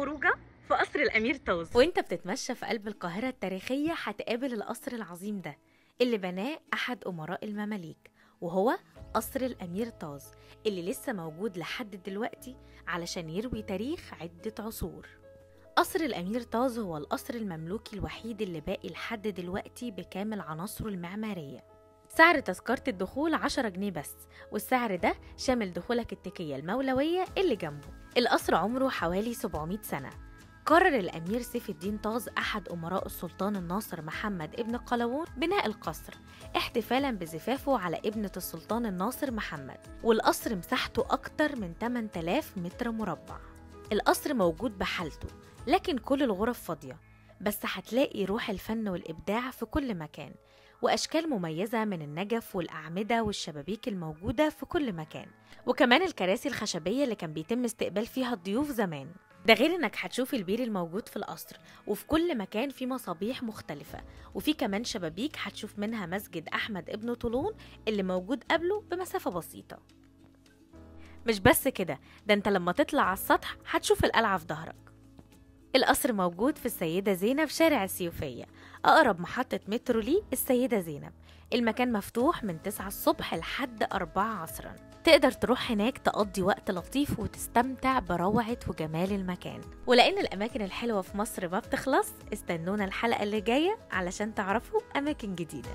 خروجة في قصر الأمير طوز وانت بتتمشى في قلب القاهرة التاريخية هتقابل القصر العظيم ده اللي بناه أحد أمراء المماليك وهو قصر الأمير طاز اللي لسه موجود لحد دلوقتي علشان يروي تاريخ عدة عصور. قصر الأمير طاز هو القصر المملوكي الوحيد اللي باقي لحد دلوقتي بكامل عناصره المعمارية. سعر تذكرة الدخول 10 جنيه بس والسعر ده شامل دخولك التكية المولوية اللي جنبه. القصر عمره حوالي 700 سنة. قرر الأمير سيف الدين طاز أحد أمراء السلطان الناصر محمد ابن قلاوون بناء القصر احتفالا بزفافه على ابنة السلطان الناصر محمد والقصر مساحته أكتر من 8000 متر مربع. القصر موجود بحالته لكن كل الغرف فاضية بس هتلاقي روح الفن والإبداع في كل مكان. وأشكال مميزة من النجف والأعمدة والشبابيك الموجودة في كل مكان وكمان الكراسي الخشبية اللي كان بيتم استقبال فيها الضيوف زمان. ده غير إنك هتشوف البير الموجود في القصر وفي كل مكان في مصابيح مختلفة. وفي كمان شبابيك هتشوف منها مسجد أحمد ابن طولون اللي موجود قبله بمسافة بسيطة. مش بس كده ده أنت لما تطلع على السطح هتشوف القلعة في ظهرك. القصر موجود في السيدة زينب شارع السيوفية أقرب محطة مترو ليه السيدة زينب. المكان مفتوح من 9 الصبح لحد 4 عصرا. تقدر تروح هناك تقضي وقت لطيف وتستمتع بروعة وجمال المكان. ولأن الأماكن الحلوة في مصر ما بتخلص استنونا الحلقة اللي جاية علشان تعرفوا أماكن جديدة.